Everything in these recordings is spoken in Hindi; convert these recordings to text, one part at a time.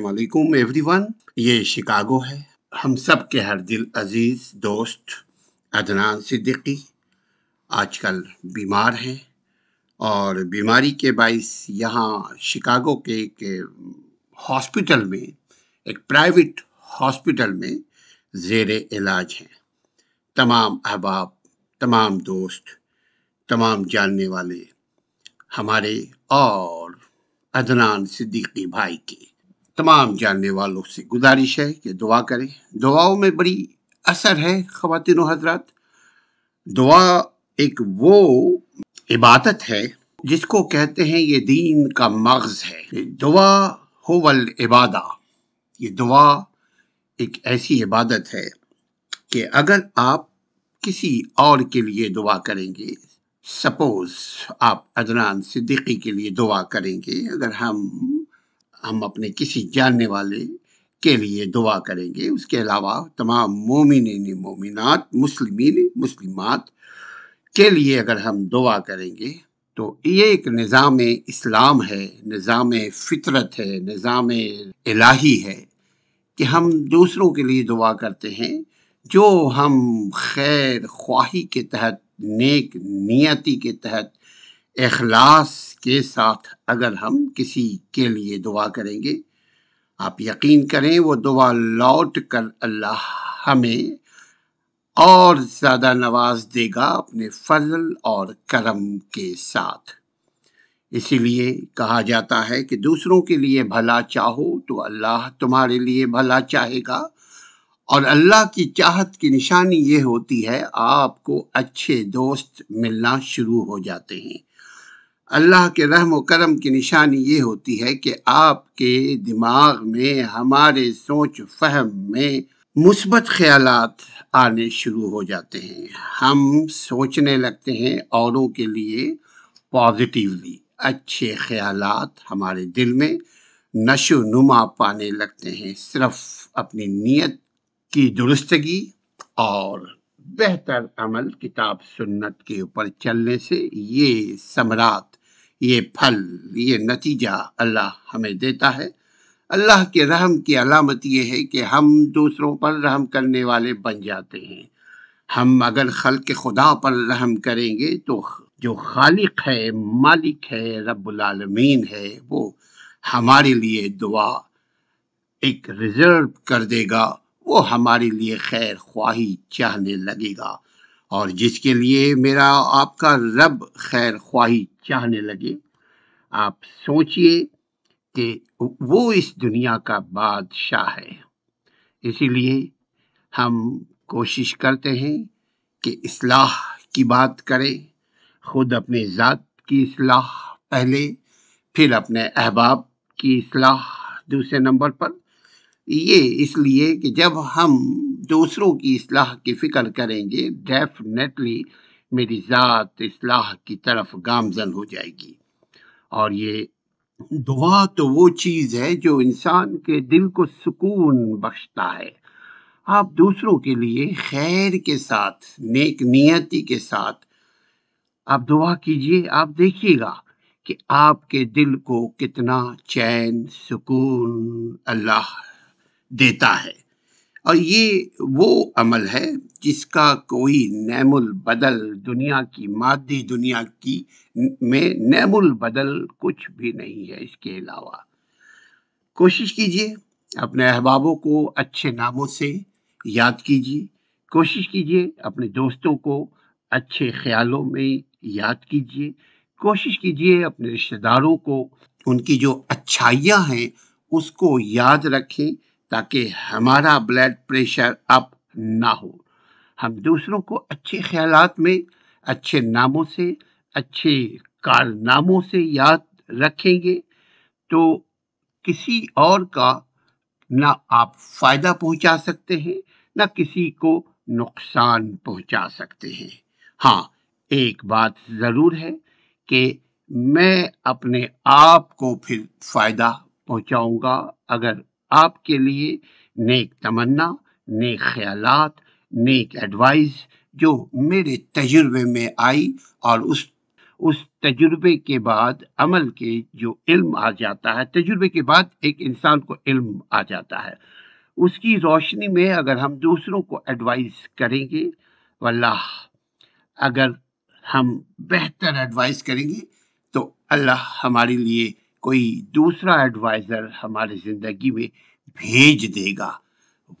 वालेकुम एवरीवन। ये शिकागो है। हम सब के हर दिल अज़ीज़, दोस्त, अदनान, सिद्दीकी आजकल बीमार हैं और बीमारी के बाइस यहाँ शिकागो के एक हॉस्पिटल में, एक प्राइवेट हॉस्पिटल में जेर इलाज हैं। तमाम अहबाब, तमाम दोस्त, तमाम जानने वाले हमारे और अदनान सिद्दीकी भाई की। तमाम जानने वालों से गुजारिश है कि दुआ करें। दुआओं में बड़ी असर है खातिन हजरात। दुआ एक वो इबादत है जिसको कहते हैं ये दीन का मगज है। दुआ हो वल इबादा। ये दुआ एक ऐसी इबादत है कि अगर आप किसी और के लिए दुआ करेंगे सपोज़ आप अदनान सिद्दीकी के लिए दुआ करेंगे, अगर हम हम अपने किसी जानने वाले के लिए दुआ करेंगे, उसके अलावा तमाम मोमिन मोमिनात, मुस्लिमीन, मुस्लिमात के लिए अगर हम दुआ करेंगे तो ये एक निज़ाम इस्लाम है निज़ाम फितरत है निज़ाम इलाही है कि हम दूसरों के लिए दुआ करते हैं, जो हम खैर ख्वाही के तहत नेक नियति के तहत अखलास के साथ अगर हम किसी के लिए दुआ करेंगे, आप यकीन करें वो दुआ लौट कर अल्लाह हमें और ज़्यादा नवाज़ देगा अपने फजल और करम के साथ। इसीलिए कहा जाता है कि दूसरों के लिए भला चाहो तो अल्लाह तुम्हारे लिए भला चाहेगा। और अल्लाह की चाहत की निशानी ये होती है, आपको अच्छे दोस्त मिलना शुरू हो जाते हैं। अल्लाह के रहम करम की निशानी ये होती है कि आपके दिमाग में, हमारे सोच फहम में मुस्बत ख्याल आने शुरू हो जाते हैं। हम सोचने लगते हैं औरों के लिए पॉजिटिवली। अच्छे ख्याल हमारे दिल में नशो नुमा पाने लगते हैं। सिर्फ़ अपनी नीयत की दुरुस्तगी और बेहतर अमल किताब सुन्नत के ऊपर चलने से ये समरात ये फल, ये नतीजा अल्लाह हमें देता है। अल्लाह के रहम की अलामत ये है कि हम दूसरों पर रहम करने वाले बन जाते हैं। हम अगर खल के खुदा पर रहम करेंगे तो जो खालिक है, मालिक है, रब्बुल है, वो हमारे लिए दुआ, एक रिज़र्व कर देगा। वो हमारे लिए खैर ख्वाही चाहने लगेगा और जिसके लिए मेरा आपका रब खैर ख्वाही चाहने लगे। आप सोचिए कि वो इस दुनिया का बादशाह है। इसीलिए हम कोशिश करते हैं कि इसलाह की बात करें। खुद अपने ज़ात की इसलाह पहले, फिर अपने अहबाब की इसलाह दूसरे नंबर पर। ये इसलिए कि जब हम दूसरों की इसलाह की फ़िक्र करेंगे डेफिनेटली मेरी ज़ात इसलाह की तरफ़ गामजन हो जाएगी। और ये दुआ तो वो चीज़ है जो इंसान के दिल को सुकून बख्शता है। आप दूसरों के लिए खैर के साथ, नेक नियति के साथ आप दुआ कीजिए, आप देखिएगा कि आपके दिल को कितना चैन, सुकून, अल्लाह देता है। और ये वो अमल है जिसका कोई नैमुल बदल दुनिया की, मादी दुनिया की में नैमुल बदल कुछ भी नहीं है इसके अलावा। कोशिश कीजिए, अपने अहबाबों को अच्छे नामों से याद कीजिए। कोशिश कीजिए, अपने दोस्तों को अच्छे ख्यालों में याद कीजिए। कोशिश कीजिए, अपने रिश्तेदारों को उनकी जो अच्छाइयाँ हैं उसको याद रखें। ताकि हमारा ब्लड प्रेशर अप ना हो। हम दूसरों को अच्छे ख्यालात में, अच्छे नामों से, अच्छे कारनामों से याद रखेंगे तो किसी और का ना आप फ़ायदा पहुँचा सकते हैं, ना किसी को नुकसान पहुँचा सकते हैं। हाँ एक बात ज़रूर है कि मैं अपने आप को फिर फ़ायदा पहुंचाऊँगा, अगर आपके लिए नेक तमन्ना, नेक ख्यालात, नेक एडवाइस जो मेरे तजुर्बे में आई और उस उस तजुर्बे के बाद अमल के जो इल्म आ जाता है, तजुर्बे के बाद एक इंसान को इल्म आ जाता है। उसकी रोशनी में अगर हम दूसरों को एडवाइस करेंगे, वल्लाह, अगर हम बेहतर एडवाइस करेंगे तो अल्लाह हमारे लिए कोई दूसरा एडवाइज़र हमारी ज़िंदगी में भेज देगा।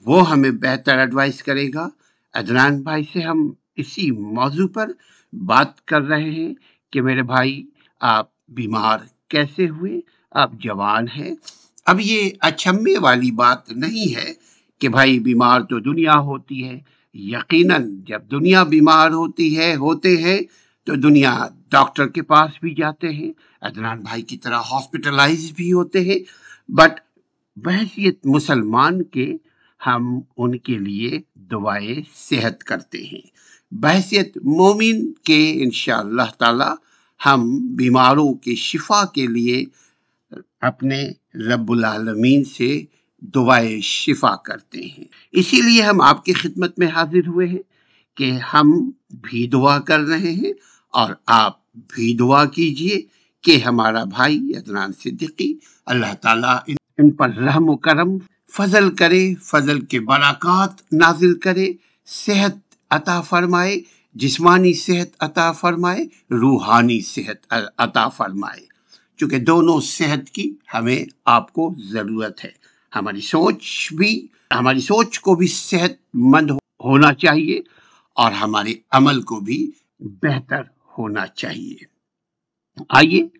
वो हमें बेहतर एडवाइस करेगा। अदनान भाई से हम इसी मौजू पर बात कर रहे हैं कि मेरे भाई, आप बीमार कैसे हुए? आप जवान हैं। अब ये अचम्भे वाली बात नहीं है कि भाई बीमार तो दुनिया होती है। यकीनन जब दुनिया बीमार होती है, होते हैं तो दुनिया डॉक्टर के पास भी जाते हैं। अदनान भाई की तरह हॉस्पिटलाइज भी होते हैं। बट बहसीत मुसलमान के हम उनके लिए दुआए सेहत करते हैं। बहसीत मोमिन के इन ताला हम बीमारों के शिफा के लिए अपने रब्बुल आलमीन से दुआए शिफा करते हैं। इसीलिए हम आपकी खिदमत में हाजिर हुए हैं कि हम भी दुआ कर रहे हैं और आप भी दुआ कीजिए कि हमारा भाई अदनान सिद्दीकी अल्लाह ताला इन, पर रहम करम फजल करे फजल के बरक़ात नाजिल करे सेहत अता फरमाए जिस्मानी सेहत अता फरमाए रूहानी सेहत अता फरमाए। क्योंकि दोनों सेहत की हमें आपको ज़रूरत है। हमारी सोच भी हमारी सोच को भी सेहतमंद होना चाहिए और हमारे अमल को भी बेहतर होना चाहिए। आइए,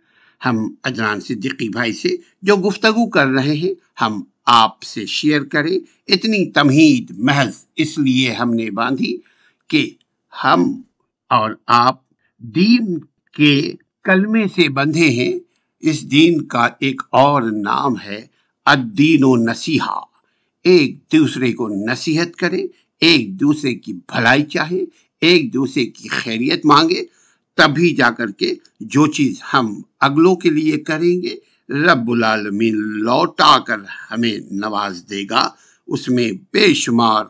हम अजनान सिद्दीकी भाई से जो गुफ्तगु कर रहे हैं, हम आपसे शेयर करें। इतनी तमहीद महज इसलिए हमने बांधी कि हम और आप दीन के कलमे से बंधे हैं। इस दीन का एक और नाम है अद्दीन नसीहा। एक दूसरे को नसीहत करें, एक दूसरे की भलाई चाहे, एक दूसरे की खैरियत मांगे। तभी जाकर के जो चीज़ हम अगलों के लिए करेंगे, रब्बुल आलमीन लौटा कर हमें नवाज़ देगा, उसमें बेशुमार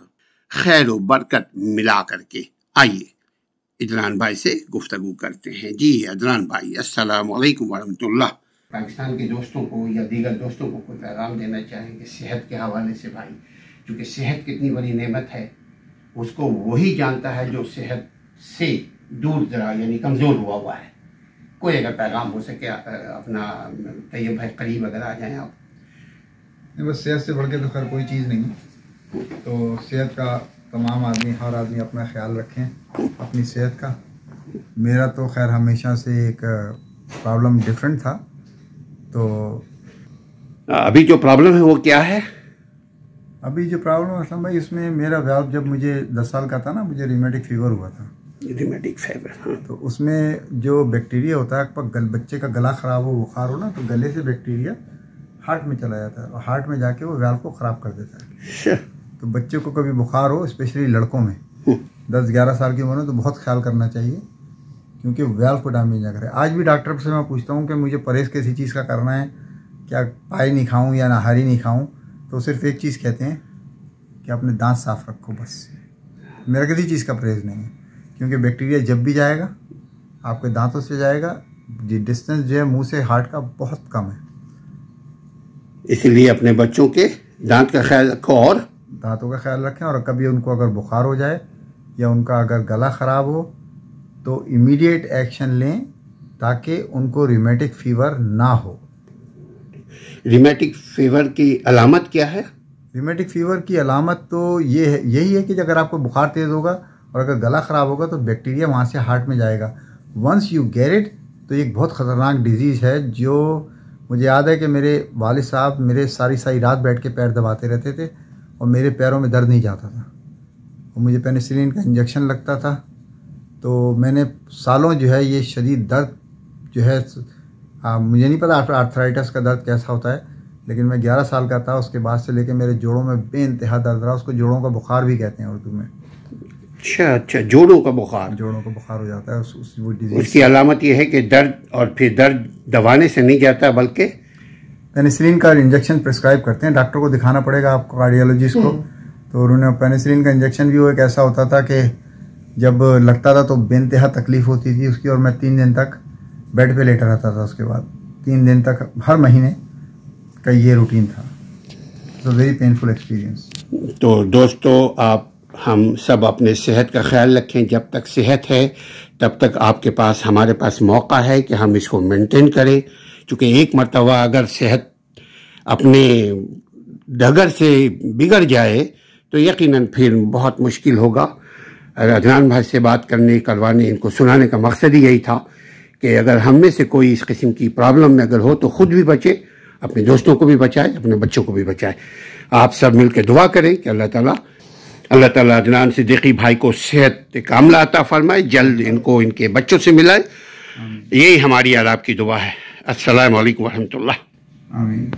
खैर बरकत मिला करके। आइए इदरान भाई से गुफ्तगु करते हैं। जी, अदनान भाई, अस्सलाम वालेकुम वरहमतुल्लाह। पाकिस्तान के दोस्तों को या दीगर दोस्तों को कोई पैगाम देना चाहेंगे सेहत के हवाले से भाई, क्योंकि सेहत कितनी बड़ी नेमत है, उसको वही जानता है जो सेहत से दूर जरा यानी कमज़ोर हुआ हुआ है। कोई अगर पैगाम हो सके अपना तैयब भाई करीब अगर आ जाएँ आप। बस सेहत से बढ़ के तो खैर कोई चीज़ नहीं। तो सेहत का तमाम आदमी हर आदमी अपना ख्याल रखें अपनी सेहत का। मेरा तो खैर हमेशा से एक प्रॉब्लम डिफरेंट था। तो अभी जो प्रॉब्लम है वो क्या है? अभी जो प्रॉब्लम असलम भाई इसमें मेरा व्याप जब मुझे दस साल का था ना मुझे रिमेटिक फीवर हुआ था। रिमेटिक फाइबर हाँ। तो उसमें जो बैक्टीरिया होता है गल बच्चे का गला ख़राब हो बुखार हो ना तो गले से बैक्टीरिया हार्ट में चला जाता है और हार्ट में जाके वो व्याल को ख़राब कर देता है। तो बच्चे को कभी बुखार हो स्पेशली लड़कों में हम्म। दस ग्यारह साल की उम्र में तो बहुत ख्याल करना चाहिए क्योंकि वेल्व को डैमेज ना करे। आज भी डॉक्टर से मैं पूछता हूँ कि मुझे परहेज़ किसी चीज़ का करना है क्या पाई नहीं खाऊँ या नहारी नहीं खाऊँ तो सिर्फ़ एक चीज़ कहते हैं कि अपने दांत साफ़ रखो बस। मेरा किसी चीज़ का परहेज़ नहीं है। क्योंकि बैक्टीरिया जब भी जाएगा आपके दांतों से जाएगा जी डिस्टेंस जो है मुँह से हार्ट का बहुत कम है। इसीलिए अपने बच्चों के दांत का ख्याल रखो और दांतों का ख्याल रखें और कभी उनको अगर बुखार हो जाए या उनका अगर गला ख़राब हो तो इमीडिएट एक्शन लें ताकि उनको रिमेटिक फीवर ना हो। रिमेटिक फीवर की अलामत क्या है? रिमेटिक फीवर की अलामत तो ये है यही है कि अगर आपको बुखार तेज़ होगा और अगर गला ख़राब होगा तो बैक्टीरिया वहाँ से हार्ट में जाएगा। वंस यू गेट इट तो एक बहुत ख़तरनाक डिज़ीज़ है जो मुझे याद है कि मेरे वालिद साहब मेरे सारी सारी रात बैठ के पैर दबाते रहते थे और मेरे पैरों में दर्द नहीं जाता था। और मुझे पेनिसिलिन का इंजेक्शन लगता था। तो मैंने सालों जो है ये शदीद दर्द जो है आ, मुझे नहीं पता आर्थराइटस का दर्द कैसा होता है लेकिन मैं 11 साल का था। उसके बाद से लेके मेरे जोड़ों में बे इंतहा दर्द रहा। उसको जोड़ों का बुखार भी कहते हैं उर्दू में। अच्छा अच्छा जोड़ों का बुखार। जोड़ों का बुखार हो जाता है उस, उस वो उसकी अलामत ये है कि दर्द और फिर दर्द दबाने से नहीं जाता बल्कि पेनिसिलिन का इंजेक्शन प्रिस्क्राइब करते हैं। डॉक्टर को दिखाना पड़ेगा आपको कार्डियोलॉजिस्ट को। हम्म। तो उन्होंने पेनिसिलिन का इंजेक्शन भी वो एक ऐसा होता था कि जब लगता था तो बेनतहा तकलीफ़ होती थी उसकी और मैं तीन दिन तक बेड पे लेटा रहता था उसके बाद। तीन दिन तक हर महीने का ये रूटीन था। वेरी पेनफुल एक्सपीरियंस तो दोस्तों आप हम सब अपने सेहत का ख्याल रखें। जब तक सेहत है, तब तक आपके पास, हमारे पास मौका है कि हम इसको मेंटेन करें। क्योंकि एक मरतबा अगर सेहत अपने डगर से बिगड़ जाए तो यकीनन फिर बहुत मुश्किल होगा। अदनान भाई से बात करने, करवाने, इनको सुनाने का मकसद ही यही था कि अगर हम में से कोई इस किस्म की प्रॉब्लम में अगर हो तो खुद भी बचे, अपने दोस्तों को भी बचाए, अपने बच्चों को भी बचाए। आप सब मिलकर दुआ करें कि अल्लाह ताला अल्लाह ताला अदनान सिद्दीकी भाई को सेहत कामला अता फरमाए जल्द इनको इनके बच्चों से मिलाए। यही हमारी आदाब की दुआ है। अस्सलाम वालेकुम वरहमतुल्लाह। आमीन।